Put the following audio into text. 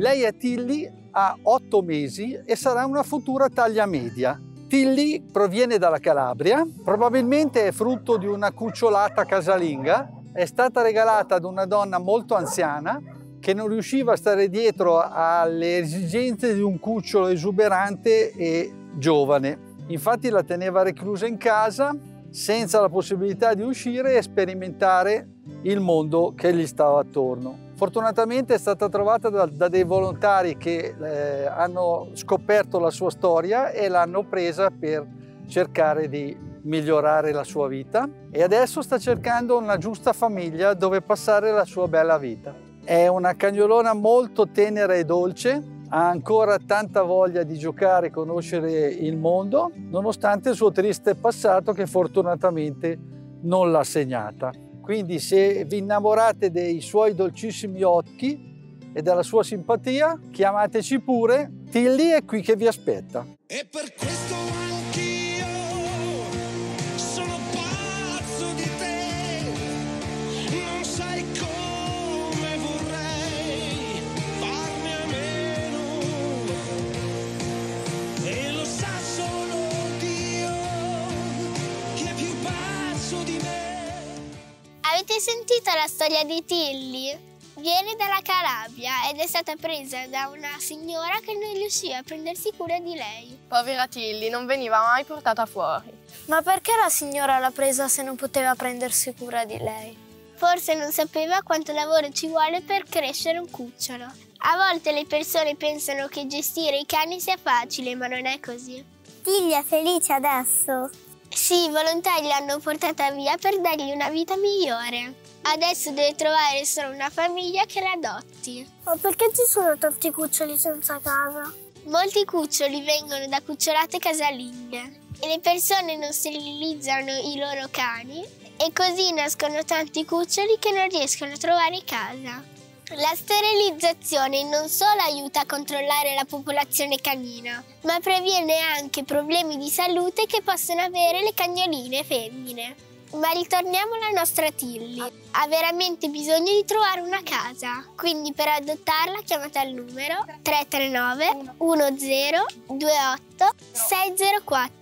Lei è Tilly, ha otto mesi e sarà una futura taglia media. Tilly proviene dalla Calabria, probabilmente è frutto di una cucciolata casalinga, è stata regalata ad una donna molto anziana che non riusciva a stare dietro alle esigenze di un cucciolo esuberante e giovane. Infatti la teneva reclusa in casa senza la possibilità di uscire e sperimentare il mondo che gli stava attorno. Fortunatamente è stata trovata da, da dei volontari che eh, hanno scoperto la sua storia e l'hanno presa per cercare di migliorare la sua vita e adesso sta cercando una giusta famiglia dove passare la sua bella vita. È una cagnolona molto tenera e dolce, ha ancora tanta voglia di giocare e conoscere il mondo, nonostante il suo triste passato che fortunatamente non l'ha segnata. Quindi se vi innamorate dei suoi dolcissimi occhi e della sua simpatia, chiamateci pure, Tilly è qui che vi aspetta. E per questo Avete sentito la storia di Tilly? Viene dalla Calabria ed è stata presa da una signora che non riusciva a prendersi cura di lei. Povera Tilly, non veniva mai portata fuori. Ma perché la signora l'ha presa se non poteva prendersi cura di lei? Forse non sapeva quanto lavoro ci vuole per crescere un cucciolo. A volte le persone pensano che gestire i cani sia facile, ma non è così. Tilly è felice adesso? Sì, i volontari l'hanno portata via per dargli una vita migliore. Adesso deve trovare solo una famiglia che l'adotti. Ma perché ci sono tanti cuccioli senza casa? Molti cuccioli vengono da cucciolate casalinghe e le persone non sterilizzano i loro cani e così nascono tanti cuccioli che non riescono a trovare casa. La sterilizzazione non solo aiuta a controllare la popolazione canina, ma previene anche problemi di salute che possono avere le cagnoline femmine. Ma ritorniamo alla nostra Tilly. Ha veramente bisogno di trovare una casa. Quindi per adottarla chiamate al numero 339 10 28 604